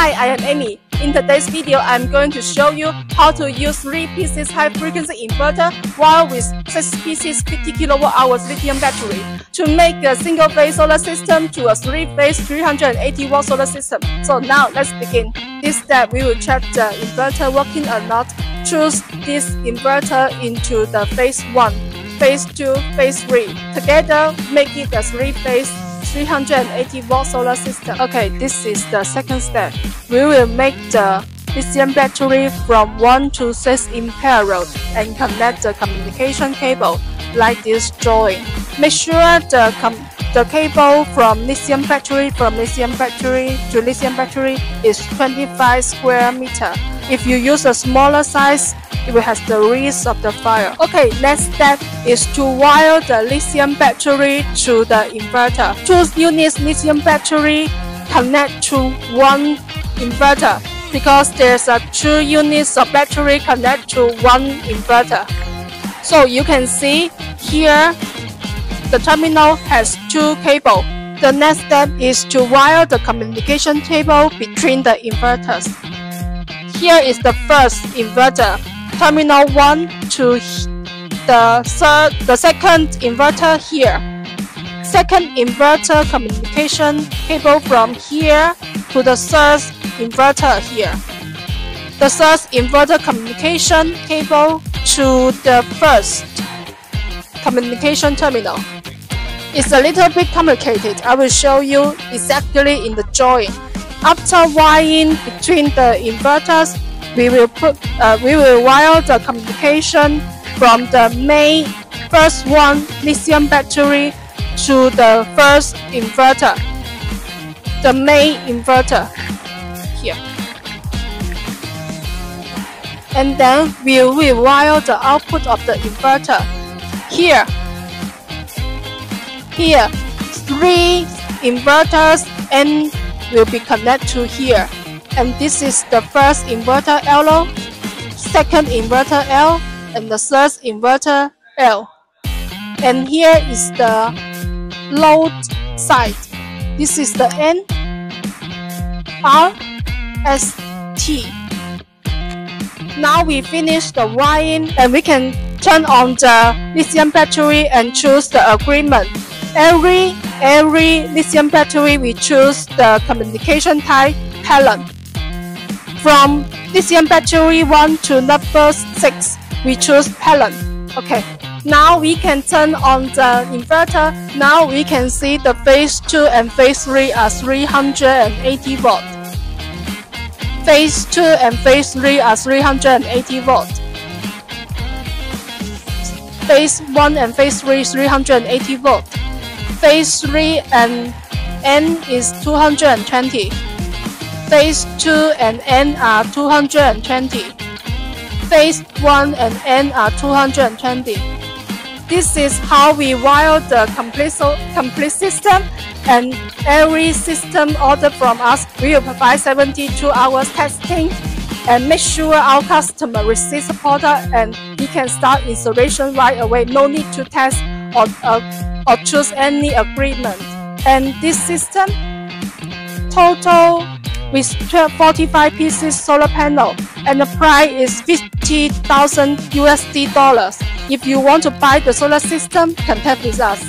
Hi, I am Amy. In today's video, I'm going to show you how to use 3 pieces high frequency inverter while with 6 pieces 50 kilowatt hours lithium battery to make a single phase solar system to a 3 phase 380 watt solar system. So now let's begin. This step we will check the inverter working or not. Choose this inverter into the phase 1, phase 2, phase 3. Together make it a 3 phase 380 watt solar system. Okay, this is the second step. We will make the lithium battery from 1 to 6 in parallel and connect the communication cable like this drawing. Make sure the the cable from lithium battery from lithium battery to lithium battery is 25 square meter. If you use a smaller size, it have the risk of the fire. Okay, next step is to wire the lithium battery to the inverter. Two units lithium battery connect to one inverter because there's a two units of battery connect to one inverter. So you can see here the terminal has two cables. The next step is to wire the communication cable between the inverters. Here is the first inverter, terminal 1 to the third, the second inverter here. Second inverter communication cable from here to the third inverter here. The third inverter communication cable to the first communication terminal. It's a little bit complicated. I will show you exactly in the drawing. After wiring between the inverters, we will put uh, we will wire the communication from the main first one lithium battery to the first inverter, the main inverter here. And then we will wire the output of the inverter here. Here, three inverters and will be connected to here. And this is the first inverter L, second inverter L, and the third inverter L. And here is the load side. This is the N, R, S, T. Now we finish the wiring and we can turn on the lithium battery and choose the agreement. Every every lithium battery we choose the communication type Helen. From lithium battery 1 to number 6 we choose Helen. Okay. Now we can turn on the inverter. Now we can see the phase 2 and phase 3 are 380 volt. Phase 2 and phase 3 are 380 volt. Phase 1 and phase 3 380 volt phase 3 and N is 220. Phase 2 and N are 220. Phase 1 and N are 220. This is how we wire the complete, complete system and every system order from us we will provide 72 hours testing and make sure our customer receives the product and he can start installation right away. No need to test or uh, or choose any agreement. And this system total with 45 pieces solar panel and the price is 50,000 USD dollars. If you want to buy the solar system, contact with us.